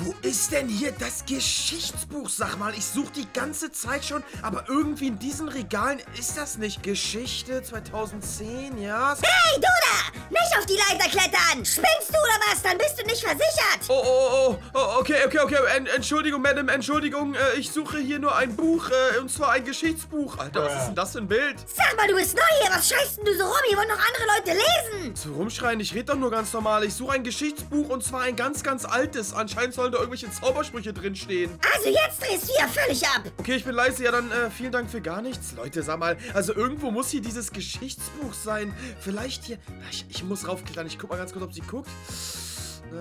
Wo ist denn hier das Geschichtsbuch? Sag mal, ich suche die ganze Zeit schon, aber irgendwie in diesen Regalen ist das nicht. Geschichte 2010, ja? Hey, du da! Nicht auf die Leiter klettern! Spinnst du oder was? Dann bist du nicht versichert! Oh, oh, oh, oh okay, okay, okay. En Entschuldigung, Madame, Entschuldigung. Äh, ich suche hier nur ein Buch, äh, und zwar ein Geschichtsbuch. Alter, was ist denn das für ein Bild? Sag mal, du bist neu hier! Was scheißt denn du so rum? Hier wollen noch andere Leute lesen! So rumschreien, ich rede doch nur ganz normal. Ich suche ein Geschichtsbuch und zwar ein ganz, ganz altes. Anscheinend sollen da irgendwelche Zaubersprüche drinstehen. Also jetzt drehst du ja völlig ab! Okay, ich bin leise. Ja, dann äh, vielen Dank für gar nichts. Leute, sag mal, also irgendwo muss hier dieses Geschichtsbuch sein. Vielleicht hier... Ich, ich muss raufklettern. Ich guck mal ganz kurz, ob sie guckt.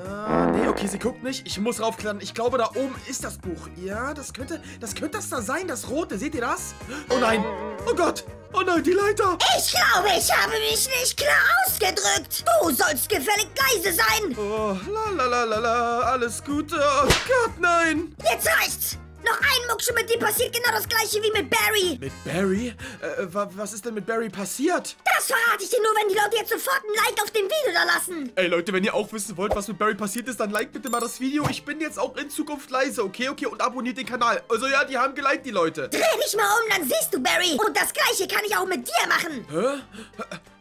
Ah, nee, okay, sie guckt nicht. Ich muss raufklettern. Ich glaube, da oben ist das Buch. Ja, das könnte, das könnte das da sein, das rote. Seht ihr das? Oh nein. Oh Gott. Oh nein, die Leiter. Ich glaube, ich habe mich nicht klar ausgedrückt. Du sollst gefällig leise sein. Oh, la la la la la. Alles Gute. Oh Gott, nein. Jetzt reicht's. Noch ein Muckschen mit dir passiert genau das gleiche wie mit Barry. Mit Barry? Äh, wa was ist denn mit Barry passiert? Das verrate ich dir nur, wenn die Leute jetzt sofort ein Like auf dem Video da lassen. Ey Leute, wenn ihr auch wissen wollt, was mit Barry passiert ist, dann like bitte mal das Video. Ich bin jetzt auch in Zukunft leise, okay? Okay, und abonniert den Kanal. Also ja, die haben geliked, die Leute. Dreh dich mal um, dann siehst du Barry. Und das gleiche kann ich auch mit dir machen. Hä?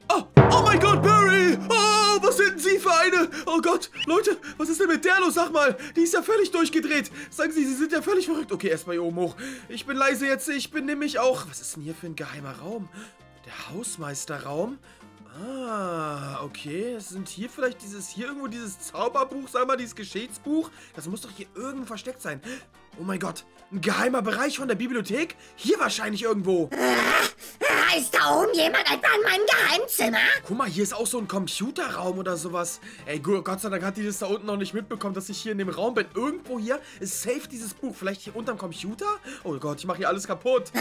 Oh, oh mein Gott, Barry! Oh, was sind Sie für eine? Oh Gott, Leute, was ist denn mit der los? Sag mal, die ist ja völlig durchgedreht. Sagen Sie, Sie sind ja völlig verrückt. Okay, erstmal hier oben hoch. Ich bin leise jetzt. Ich bin nämlich auch... Was ist denn hier für ein geheimer Raum? Der Hausmeisterraum? Ah, okay. Sind hier vielleicht dieses, hier irgendwo dieses Zauberbuch, sag mal, dieses Geschichtsbuch? Das muss doch hier irgendwo versteckt sein. Oh mein Gott, ein geheimer Bereich von der Bibliothek? Hier wahrscheinlich irgendwo. Heißt da oben jemand etwa in meinem Geheimzimmer? Guck mal, hier ist auch so ein Computerraum oder sowas. Ey, Gott sei Dank hat die das da unten noch nicht mitbekommen, dass ich hier in dem Raum bin. Irgendwo hier ist safe dieses Buch. Vielleicht hier unterm Computer? Oh Gott, ich mache hier alles kaputt. Ah,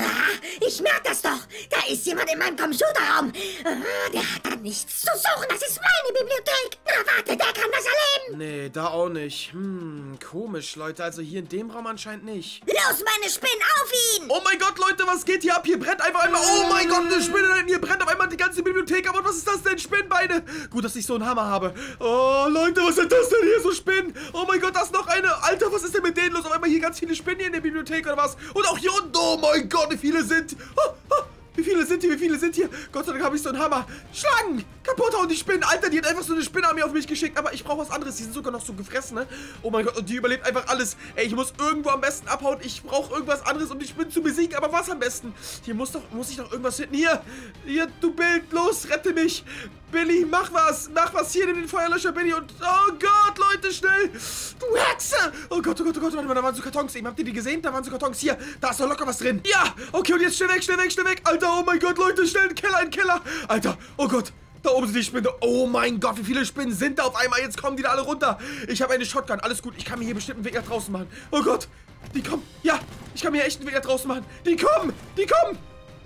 ich merke das doch. Da ist jemand in meinem Computerraum. Ah, der hat da nichts zu suchen. Das ist meine Bibliothek. Na warte, der kann das erleben. Nee, da auch nicht. Hm, komisch, Leute. Also hier in dem Raum anscheinend nicht. Los, meine Spinnen, auf ihn. Oh mein Gott, Leute, was geht hier ab? Hier brennt einfach einmal. Oh mein Gott, eine Spinne da hinten. Hier brennt auf einmal die ganze Bibliothek. Aber was ist das denn? Spinnenbeine. Gut, dass ich so einen Hammer habe. Oh, Leute, was sind das denn hier? So Spinnen. Oh mein Gott, da ist noch eine. Alter, was ist denn mit denen los? Auf einmal hier ganz viele Spinnen hier in der Bibliothek oder was? Und auch hier unten. Oh mein Gott, wie viele sind. Oh, oh. Wie viele sind hier? Wie viele sind hier? Gott sei Dank habe ich so einen Hammer. Schlangen! Kaputt hauen die Spinnen. Alter, die hat einfach so eine Spinne auf mich geschickt. Aber ich brauche was anderes. Die sind sogar noch so gefressen, ne? Oh mein Gott, und die überlebt einfach alles. Ey, ich muss irgendwo am besten abhauen. Ich brauche irgendwas anderes, um die Spinnen zu besiegen. Aber was am besten? Hier muss doch, muss ich doch irgendwas finden. Hier, hier, du Bild, los, rette mich. Billy, mach was. Mach was. Hier, nimm den Feuerlöscher, Billy. Und, oh Gott, Leute, schnell. Du Hexe. Oh Gott, oh Gott, oh Gott. Warte mal, da waren so Kartons. Eben, habt ihr die gesehen? Da waren so Kartons. Hier, da ist doch locker was drin. Ja, okay, und jetzt schnell weg, schnell weg, schnell weg. Alter, oh mein Gott, Leute, schnell in den Keller, in den Keller. Alter, oh Gott. Da oben sind die Spinnen. Oh mein Gott, wie viele Spinnen sind da auf einmal? Jetzt kommen die da alle runter. Ich habe eine Shotgun. Alles gut. Ich kann mir hier bestimmt einen Weg nach draußen machen. Oh Gott. Die kommen. Ja, ich kann mir hier echt einen Weg nach draußen machen. Die kommen. Die kommen.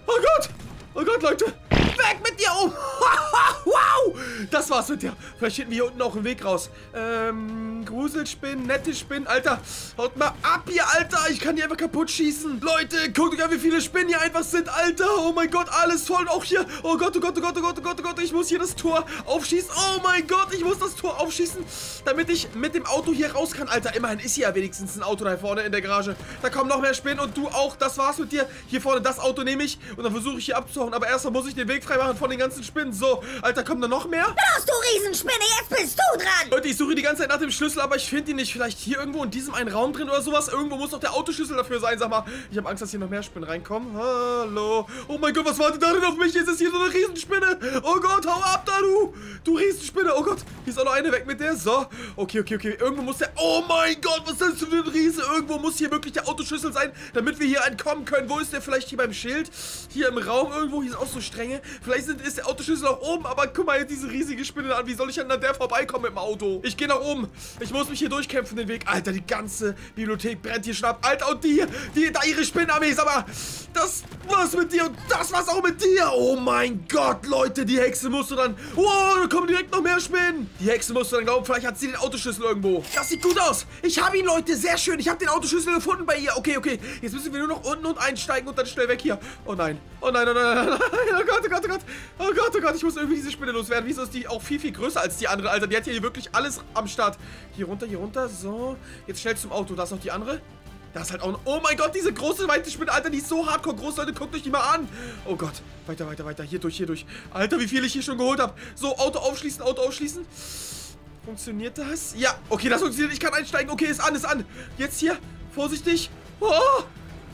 Oh Gott. Oh Gott, Leute. Weg mit dir. Oh. wow. Das war's mit dir. Vielleicht finden wir hier unten auch einen Weg raus. Ähm, Gruselspinnen, nette Spinnen. Alter, haut mal ab hier, Alter. Ich kann die einfach kaputt schießen. Leute, guckt euch an, wie viele Spinnen hier einfach sind, Alter. Oh mein Gott, alles voll. Auch hier. Oh Gott, oh Gott, oh Gott, oh Gott, oh Gott, oh Gott. Ich muss hier das Tor aufschießen. Oh mein Gott, ich muss das Tor aufschießen, damit ich mit dem Auto hier raus kann. Alter, immerhin ist hier ja wenigstens ein Auto da vorne in der Garage. Da kommen noch mehr Spinnen und du auch. Das war's mit dir. Hier vorne das Auto nehme ich und dann versuche ich hier abzuhauen. Aber erstmal muss ich den Weg freimachen von den ganzen Spinnen. So, Alter, kommen da noch mehr? Los, du Riesenspinne, jetzt bist du dran. Leute, ich suche die ganze Zeit nach dem Schlüssel, aber ich finde ihn nicht. Vielleicht hier irgendwo in diesem einen Raum drin oder sowas. Irgendwo muss doch der Autoschlüssel dafür sein, sag mal. Ich habe Angst, dass hier noch mehr Spinnen reinkommen. Hallo. Oh mein Gott, was wartet da denn auf mich? Jetzt ist hier so eine Riesenspinne. Oh Gott, hau ab da, du. Du Riesenspinne. Oh Gott, hier ist auch noch eine weg mit der. So. Okay, okay, okay. Irgendwo muss der... Oh mein Gott, was ist das für ein Riese? Irgendwo muss hier wirklich der Autoschlüssel sein, damit wir hier entkommen können. Wo ist der? Vielleicht hier beim Schild? Hier im Raum irgendwo. Hier ist auch so Stränge. Vielleicht sind, ist der Autoschlüssel auch oben, aber guck mal jetzt diese riesige Spinne an. Wie soll ich an der vorbeikommen mit dem Auto? Ich gehe nach oben. Ich muss mich hier durchkämpfen, den Weg. Alter, die ganze Bibliothek brennt hier schon ab. Alter, und die hier, die, da ihre Spinnenarmee. Sag mal, das war's mit dir und das war's auch mit dir. Oh mein Gott, Leute, die Hexe musste dann... Wow, da kommen direkt noch mehr Spinnen. Die Hexe musste dann glauben, vielleicht hat sie den Autoschlüssel irgendwo. Das sieht gut aus. Ich habe ihn, Leute, sehr schön. Ich habe den Autoschlüssel gefunden bei ihr. Okay, okay. Jetzt müssen wir nur noch unten und einsteigen und dann schnell weg hier. Oh nein. Oh nein, oh nein, oh nein. Oh Gott, oh Gott, oh Gott. Oh Gott, oh Gott, ich muss irgendwie diese Spinne loswerden. Wieso ist die auch viel, viel größer als die andere? Alter, die hat hier wirklich alles am Start. Hier runter, hier runter. So, jetzt schnell zum Auto. Da ist noch die andere. Da ist halt auch... Oh mein Gott, diese große weite Spinne, Alter, die ist so hardcore groß, Leute. Guckt euch die mal an. Oh Gott. Weiter, weiter, weiter. Hier durch, hier durch. Alter, wie viel ich hier schon geholt habe. So, Auto aufschließen, Auto aufschließen. Funktioniert das? Ja, okay, das funktioniert. Ich kann einsteigen. Okay, ist an, ist an. Jetzt hier. Vorsichtig. Oh,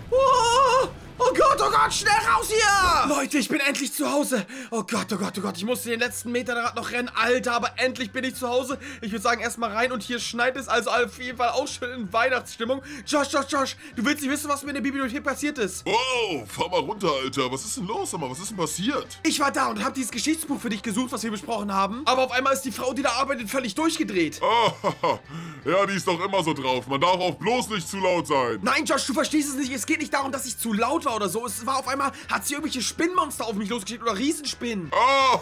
oh, Oh Gott, oh Gott, schnell raus hier! Leute, ich bin endlich zu Hause. Oh Gott, oh Gott, oh Gott, ich musste den letzten Meter gerade noch rennen. Alter, aber endlich bin ich zu Hause. Ich würde sagen, erstmal rein und hier schneit es. Also auf jeden Fall auch schon in Weihnachtsstimmung. Josh, Josh, Josh, du willst nicht wissen, was mir in der Bibliothek passiert ist. Wow, fahr mal runter, Alter. Was ist denn los, Sag mal, was ist denn passiert? Ich war da und habe dieses Geschichtsbuch für dich gesucht, was wir besprochen haben. Aber auf einmal ist die Frau, die da arbeitet, völlig durchgedreht. Ah, ja, die ist doch immer so drauf. Man darf auch bloß nicht zu laut sein. Nein, Josh, du verstehst es nicht. Es geht nicht darum, dass ich zu laut war oder so. Es war auf einmal, hat sie irgendwelche Spinnenmonster auf mich losgeschickt oder Riesenspinnen. Ah,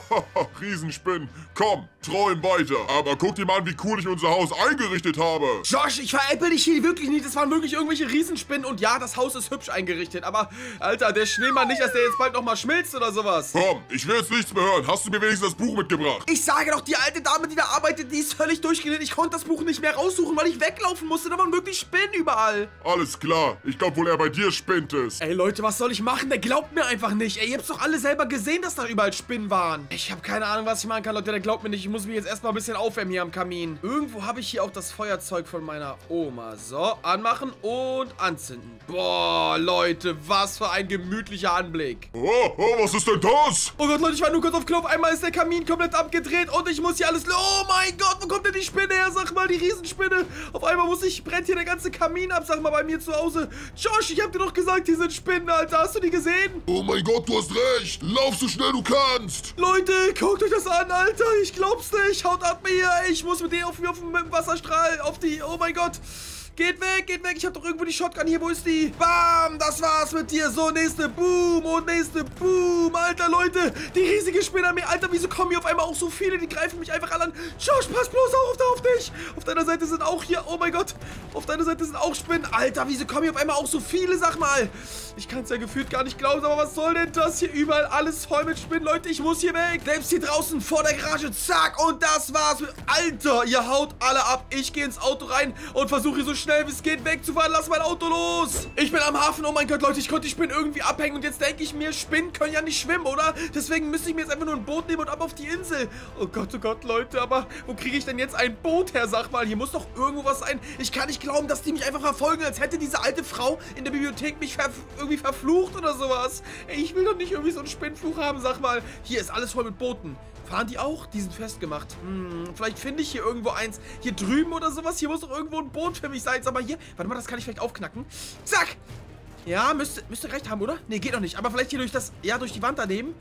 Riesenspinnen. Komm, träum weiter. Aber guck dir mal an, wie cool ich unser Haus eingerichtet habe. Josh, ich veräpple dich hier wirklich nicht. Das waren wirklich irgendwelche Riesenspinnen. Und ja, das Haus ist hübsch eingerichtet. Aber, Alter, der Schneemann nicht, dass der jetzt bald nochmal schmilzt oder sowas. Komm, ich will jetzt nichts mehr hören. Hast du mir wenigstens das Buch mitgebracht? Ich sage doch, die alte Dame, die da arbeitet, die ist völlig durchgedreht. Ich konnte das Buch nicht mehr raussuchen, weil ich weglaufen musste. Da waren wirklich Spinnen überall. Alles klar. Ich glaube wohl, er bei dir spinnt es. Ey, Leute, was soll ich machen? Der glaubt mir einfach nicht. Ey, ihr habt's doch alle selber gesehen, dass da überall Spinnen waren. Ich habe keine Ahnung, was ich machen kann, Leute. Der glaubt mir nicht. Ich muss mich jetzt erstmal ein bisschen aufwärmen hier am Kamin. Irgendwo habe ich hier auch das Feuerzeug von meiner Oma. So, anmachen und anzünden. Boah, Leute, was für ein gemütlicher Anblick. Oh, oh, was ist denn das? Oh Gott, Leute, ich war nur kurz auf Knopf. Einmal ist der Kamin komplett abgedreht und ich muss hier alles... Oh mein Gott, wo kommt denn die Spinne her? Sag mal, die Riesenspinne. Auf einmal muss ich... Brennt hier der ganze Kamin ab, sag mal, bei mir zu Hause. Josh, ich hab dir doch gesagt, hier sind Spinnen, Alter. Hast du die gesehen? Oh mein Gott, du hast recht. Lauf so schnell du kannst. Leute, guckt euch das an, Alter. Ich glaub's nicht. Haut ab mir. Ich muss mit denen auf, auf dem Wasserstrahl auf die... Oh mein Gott. Geht weg, geht weg. Ich habe doch irgendwo die Shotgun hier. Wo ist die? Bam, das war's mit dir. So, nächste Boom und nächste Boom. Alter, Leute, die riesige Spinne an mir. Alter, wieso kommen hier auf einmal auch so viele? Die greifen mich einfach alle an. Josh, pass bloß auf, auf dich. Auf deiner Seite sind auch hier, oh mein Gott. Auf deiner Seite sind auch Spinnen. Alter, wieso kommen hier auf einmal auch so viele? Sag mal. Ich kann es ja gefühlt gar nicht glauben, aber was soll denn das hier? Überall alles voll mit Spinnen, Leute. Ich muss hier weg. Selbst hier draußen vor der Garage. Zack, und das war's. Alter, ihr haut alle ab. Ich gehe ins Auto rein und versuche hier so schnell wie es geht wegzufahren. Lass mein Auto los. Ich bin am Hafen. Oh mein Gott, Leute, ich konnte die Spinnen irgendwie abhängen. Und jetzt denke ich mir, Spinnen können ja nicht schwimmen, oder? Deswegen müsste ich mir jetzt einfach nur ein Boot nehmen und ab auf die Insel. Oh Gott, oh Gott, Leute, aber wo kriege ich denn jetzt ein Boot her? Sag mal, hier muss doch irgendwo was sein. Ich kann nicht glauben, dass die mich einfach verfolgen, als hätte diese alte Frau in der Bibliothek mich ver irgendwie verflucht oder sowas. Ey, ich will doch nicht irgendwie so einen Spinnfluch haben, sag mal. Hier ist alles voll mit Booten. Fahren die auch? Die sind festgemacht. Hm, vielleicht finde ich hier irgendwo eins. Hier drüben oder sowas. Hier muss doch irgendwo ein Boot für mich sein. Mal hier. Warte mal, das kann ich vielleicht aufknacken. Zack. Ja, müsste, müsste recht haben, oder? Nee, geht doch nicht. Aber vielleicht hier durch das, ja, durch die Wand daneben.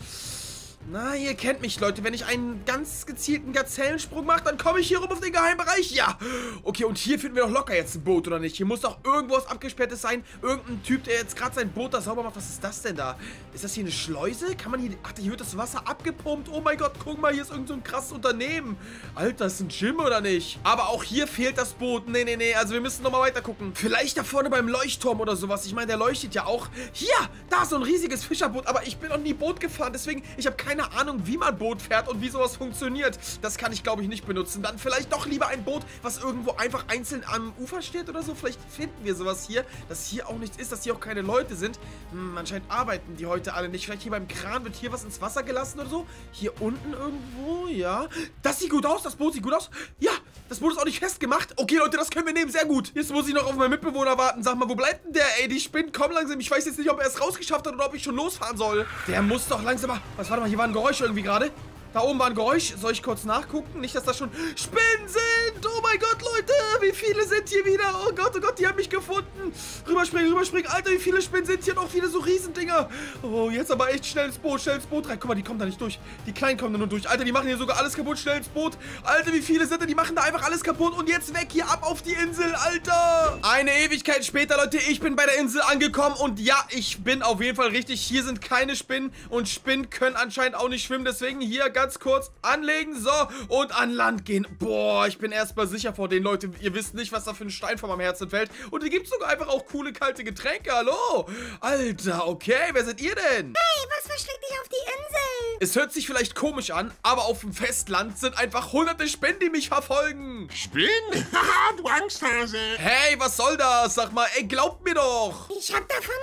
Na, ihr kennt mich, Leute. Wenn ich einen ganz gezielten Gazellensprung mache, dann komme ich hier rum auf den Geheimbereich. Ja. Okay, und hier finden wir doch locker jetzt ein Boot, oder nicht? Hier muss doch irgendwo was abgesperrtes sein. Irgendein Typ, der jetzt gerade sein Boot da sauber macht. Was ist das denn da? Ist das hier eine Schleuse? Kann man hier... Ach, hier wird das Wasser abgepumpt. Oh mein Gott, guck mal, hier ist irgend so ein krasses Unternehmen. Alter, ist ein Gym, oder nicht? Aber auch hier fehlt das Boot. Nee, nee, nee. Also wir müssen nochmal weiter gucken. Vielleicht da vorne beim Leuchtturm oder sowas. Ich meine, der leuchtet ja auch. Hier, da ist so ein riesiges Fischerboot. Aber ich bin noch nie Boot gefahren. Deswegen, ich habe keine Ahnung, wie man Boot fährt und wie sowas funktioniert. Das kann ich, glaube ich, nicht benutzen. Dann vielleicht doch lieber ein Boot, was irgendwo einfach einzeln am Ufer steht oder so. Vielleicht finden wir sowas hier, dass hier auch nichts ist, dass hier auch keine Leute sind. Hm, anscheinend arbeiten die heute alle nicht. Vielleicht hier beim Kran wird hier was ins Wasser gelassen oder so. Hier unten irgendwo, ja. Das sieht gut aus, das Boot sieht gut aus. Ja, das ist auch nicht festgemacht. Okay, Leute, das können wir nehmen, sehr gut. Jetzt muss ich noch auf meinen Mitbewohner warten. Sag mal, wo bleibt denn der, ey? Die Spinnen kommen langsam. Ich weiß jetzt nicht, ob er es rausgeschafft hat oder ob ich schon losfahren soll. Der muss doch langsam... Was, warte mal, hier war ein Geräusch irgendwie gerade. Da oben war ein Geräusch. Soll ich kurz nachgucken? Nicht, dass das schon Spinnen sind. Oh mein Gott, Leute. Wie viele sind hier wieder? Oh Gott, oh Gott, die haben mich gefunden. Rüberspringen, rüberspringen. Alter, wie viele Spinnen sind hier? Noch viele so Riesendinger. Oh, jetzt aber echt schnell ins Boot, schnell ins Boot rein. Guck mal, die kommen da nicht durch. Die Kleinen kommen da nur durch. Alter, die machen hier sogar alles kaputt. Schnell ins Boot. Alter, wie viele sind da? Die machen da einfach alles kaputt. Und jetzt weg hier ab auf die Insel, Alter. Eine Ewigkeit später, Leute. Ich bin bei der Insel angekommen. Und ja, ich bin auf jeden Fall richtig. Hier sind keine Spinnen. Und Spinnen können anscheinend auch nicht schwimmen. Deswegen hier ganz kurz anlegen. So, und an Land gehen. Boah, ich bin erstmal sicher vor den Leuten. Ihr wisst nicht, was da für ein Stein vor meinem Herzen fällt. Und hier gibt es sogar einfach auch coole kalte Getränke. Hallo? Alter, okay. Wer seid ihr denn? Hey, was verschlägt dich auf die Insel? Es hört sich vielleicht komisch an, aber auf dem Festland sind einfach hunderte Spinnen, die mich verfolgen. Spinnen? Haha, du Angsthase. Hey, was soll das? Sag mal, ey, glaubt mir doch. Ich hab davon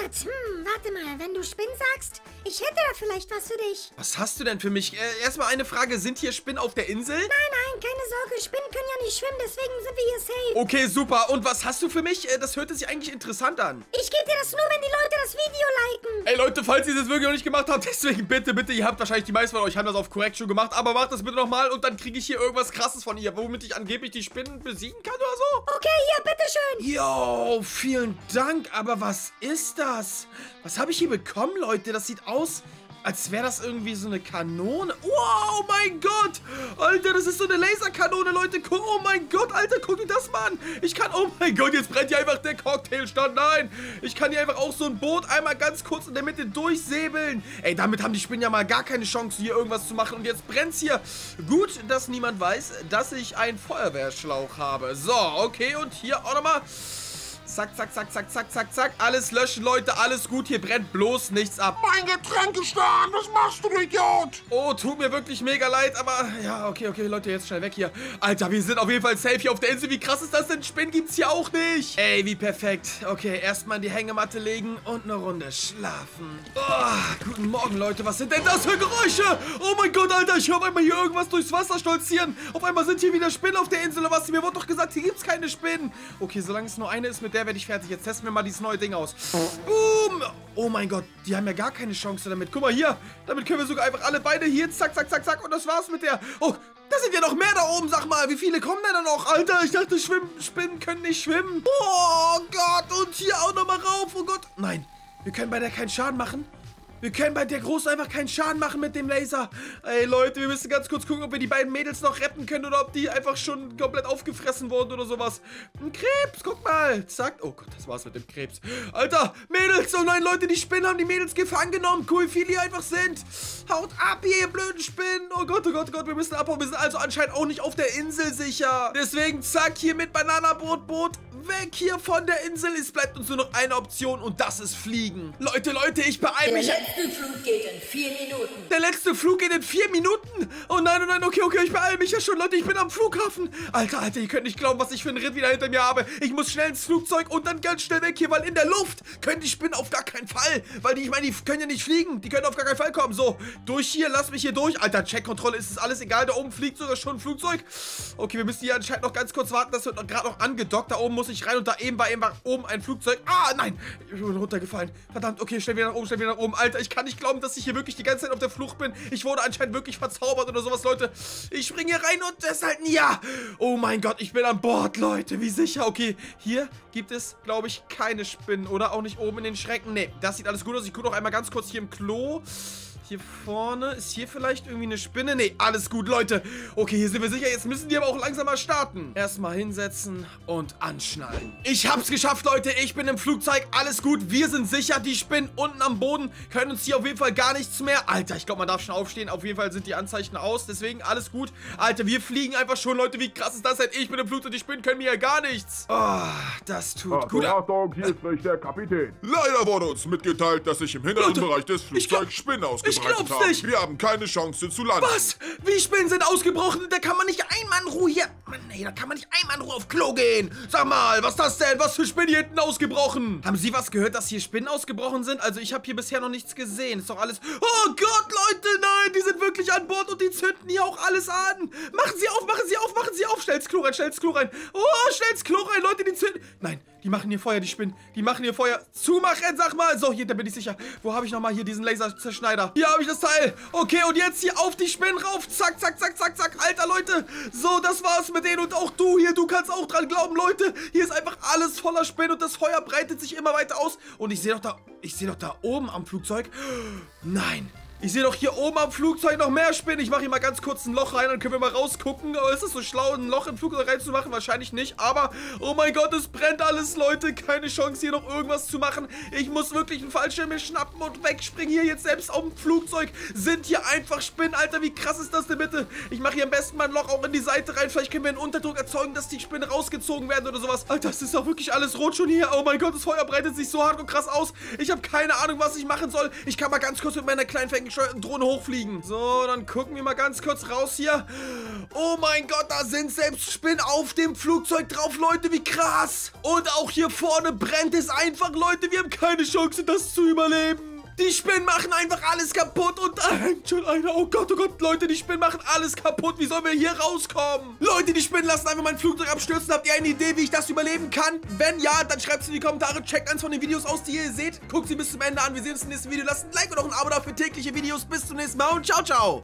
gehört. Hm, warte mal, wenn du Spinn sagst, ich hätte da vielleicht was für dich. Was hast du denn für mich? Äh, erstmal eine Frage, sind hier Spinnen auf der Insel? Nein, nein, keine Sorge, Spinnen können ja nicht schwimmen, deswegen sind wir hier safe. Okay, super. Und was hast du für mich? Äh, das hörte sich eigentlich interessant an. Ich gebe dir das nur, wenn die Leute das Video liken. Ey Leute, falls ihr das wirklich noch nicht gemacht habt, deswegen bitte, bitte, ihr habt wahrscheinlich die meisten von euch haben das auf korrekt schon gemacht, aber macht das bitte nochmal und dann kriege ich hier irgendwas krasses von ihr, womit ich angeblich die Spinnen besiegen kann oder so. Okay, hier, bitteschön. Yo, vielen Dank, aber was ist das? Was habe ich hier bekommen, Leute? Das sieht aus, als wäre das irgendwie so eine Kanone. Wow, mein Gott. Alter, das ist so eine Laserkanone, Leute. Oh mein Gott, Alter, guck dir das mal an. Ich kann, oh mein Gott, jetzt brennt hier einfach der Cocktailstand. Nein, ich kann hier einfach auch so ein Boot einmal ganz kurz in der Mitte durchsäbeln. Ey, damit haben die Spinnen ja mal gar keine Chance, hier irgendwas zu machen. Und jetzt brennt's hier. Gut, dass niemand weiß, dass ich einen Feuerwehrschlauch habe. So, okay, und hier auch nochmal... Zack, zack, zack, zack, zack, zack, zack. Alles löschen, Leute. Alles gut. Hier brennt bloß nichts ab. Mein Getränkestand, was machst du, Idiot? Oh, tut mir wirklich mega leid, aber ja, okay, okay, Leute, jetzt schnell weg hier. Alter, wir sind auf jeden Fall safe hier auf der Insel. Wie krass ist das denn? Spinnen gibt's hier auch nicht. Ey, wie perfekt. Okay, erstmal in die Hängematte legen und eine Runde schlafen. Oh, guten Morgen, Leute. Was sind denn das für Geräusche? Oh mein Gott, Alter, ich höre einmal hier irgendwas durchs Wasser stolzieren. Auf einmal sind hier wieder Spinnen auf der Insel oder was? Mir wurde doch gesagt, hier gibt's keine Spinnen. Okay, solange es nur eine ist, mit der werde ich fertig. Jetzt testen wir mal dieses neue Ding aus. Boom. Oh mein Gott, die haben ja gar keine Chance damit. Guck mal hier, damit können wir sogar einfach alle beide hier, zack, zack, zack, zack. Und das war's mit der. Oh, da sind ja noch mehr da oben, sag mal. Wie viele kommen denn da noch? Alter, ich dachte, Schwimmen, Spinnen können nicht schwimmen. Oh Gott, und hier auch nochmal rauf. Oh Gott. Nein, wir können bei der keinen Schaden machen. Wir können bei der Großen einfach keinen Schaden machen mit dem Laser. Ey, Leute, wir müssen ganz kurz gucken, ob wir die beiden Mädels noch retten können oder ob die einfach schon komplett aufgefressen wurden oder sowas. Ein Krebs, guck mal. Zack. Oh Gott, das war's mit dem Krebs. Alter, Mädels. Oh nein, Leute, die Spinnen haben die Mädels gefangen genommen. Cool, wie viele hier einfach sind. Haut ab, ihr blöden Spinnen. Oh Gott, oh Gott, oh Gott, wir müssen abhauen. Wir sind also anscheinend auch nicht auf der Insel sicher. Deswegen, zack, hier mit Bananaboot, Boot. Weg hier von der Insel. Es bleibt uns nur noch eine Option und das ist Fliegen. Leute, Leute, ich beeile Der mich. letzte Flug geht in vier Minuten. Der letzte Flug geht in vier Minuten. Oh nein, oh nein, okay, okay, ich beeile mich ja schon, Leute. Ich bin am Flughafen. Alter, Alter, ihr könnt nicht glauben, was ich für einen Ritt wieder hinter mir habe. Ich muss schnell ins Flugzeug und dann ganz schnell weg hier, weil in der Luft können die Spinnen auf gar keinen Fall. Weil die, ich meine, die können ja nicht fliegen. Die können auf gar keinen Fall kommen. So, durch hier, lass mich hier durch. Alter, Checkkontrolle, ist es alles egal. Da oben fliegt sogar schon ein Flugzeug. Okay, wir müssen hier anscheinend noch ganz kurz warten. Das wird gerade noch angedockt. Da oben muss ich rein und da eben war eben war oben ein Flugzeug. Ah, nein, ich bin runtergefallen. Verdammt, okay, schnell wieder nach oben, schnell wieder nach oben. Alter, ich kann nicht glauben, dass ich hier wirklich die ganze Zeit auf der Flucht bin. Ich wurde anscheinend wirklich verzaubert oder sowas, Leute. Ich springe hier rein und ein Ja. Oh mein Gott, ich bin an Bord, Leute. Wie sicher? Okay, hier gibt es, glaube ich, keine Spinnen. Oder auch nicht oben in den Schrecken. Nee, das sieht alles gut aus. Ich gucke noch einmal ganz kurz hier im Klo. Hier vorne, ist hier vielleicht irgendwie eine Spinne? Nee, alles gut, Leute. Okay, hier sind wir sicher. Jetzt müssen die aber auch langsam mal starten. Erstmal hinsetzen und anschnallen. Ich hab's geschafft, Leute. Ich bin im Flugzeug. Alles gut. Wir sind sicher. Die Spinnen unten am Boden können uns hier auf jeden Fall gar nichts mehr. Alter, ich glaube, man darf schon aufstehen. Auf jeden Fall sind die Anzeichen aus. Deswegen alles gut. Alter, wir fliegen einfach schon, Leute. Wie krass ist das denn? Ich bin im Flugzeug. Die Spinnen können mir ja gar nichts. Oh, das tut Achtung, gut. Achtung, hier spricht der Kapitän. Leider wurde uns mitgeteilt, dass sich im hinteren Leute, Bereich des Flugzeugs Spinnen ausgebreitet glaub's haben. nicht. Wir haben keine Chance zu landen. Was? Wie Spinnen sind ausgebrochen? Da kann man nicht einmal in Ruhe hier. Mann, ey, da kann man nicht einmal in Ruhe auf Klo gehen. Sag mal, was ist das denn? Was für Spinnen hier hinten ausgebrochen? Haben Sie was gehört, dass hier Spinnen ausgebrochen sind? Also ich habe hier bisher noch nichts gesehen. Ist doch alles... Oh Gott, Leute, nein, die sind wirklich an Bord und die zünden hier auch alles an. Machen Sie auf, machen Sie auf, machen Sie auf. Schnell ins Klo rein, schnell ins Klo rein. Oh, schnell ins Klo rein, Leute, die zünden... Nein, die machen hier Feuer, die Spinnen. Die machen hier Feuer. Zumachen, sag mal. So, hier, da bin ich sicher. Wo habe ich nochmal hier diesen Laserzerschneider? Hier habe ich das Teil. Okay, und jetzt hier auf die Spinnen rauf. Zack, zack, zack, zack, zack. Alter, Leute. So, das war's mit denen. Und auch du hier, du kannst auch dran glauben, Leute. Hier ist einfach alles voller Spinnen und das Feuer breitet sich immer weiter aus. Und ich sehe doch da, ich sehe doch da oben am Flugzeug. Nein. Ich sehe doch hier oben am Flugzeug noch mehr Spinnen. Ich mache hier mal ganz kurz ein Loch rein, dann können wir mal rausgucken. Oh, ist es so schlau, ein Loch im Flugzeug reinzumachen? Wahrscheinlich nicht. Aber, oh mein Gott, es brennt alles, Leute. Keine Chance, hier noch irgendwas zu machen. Ich muss wirklich einen Fallschirm mir schnappen und wegspringen. Hier jetzt selbst auf dem Flugzeug sind hier einfach Spinnen. Alter, wie krass ist das denn bitte? Ich mache hier am besten mal ein Loch auch in die Seite rein. Vielleicht können wir einen Unterdruck erzeugen, dass die Spinnen rausgezogen werden oder sowas. Alter, es ist auch wirklich alles rot schon hier. Oh mein Gott, das Feuer breitet sich so hart und krass aus. Ich habe keine Ahnung, was ich machen soll. Ich kann mal ganz kurz mit meiner kleinen ferngesteuerten Drohne hochfliegen. So, dann gucken wir mal ganz kurz raus hier. Oh mein Gott, da sind selbst Spinnen auf dem Flugzeug drauf, Leute, wie krass. Und auch hier vorne brennt es einfach, Leute, wir haben keine Chance, das zu überleben. Die Spinnen machen einfach alles kaputt und da hängt schon einer. Oh Gott, oh Gott, Leute, die Spinnen machen alles kaputt. Wie sollen wir hier rauskommen? Leute, die Spinnen lassen einfach mein Flugzeug abstürzen. Habt ihr eine Idee, wie ich das überleben kann? Wenn ja, dann schreibt es in die Kommentare. Checkt eins von den Videos aus, die ihr seht. Guckt sie bis zum Ende an. Wir sehen uns im nächsten Video. Lasst ein Like und auch ein Abo da für tägliche Videos. Bis zum nächsten Mal und ciao, ciao.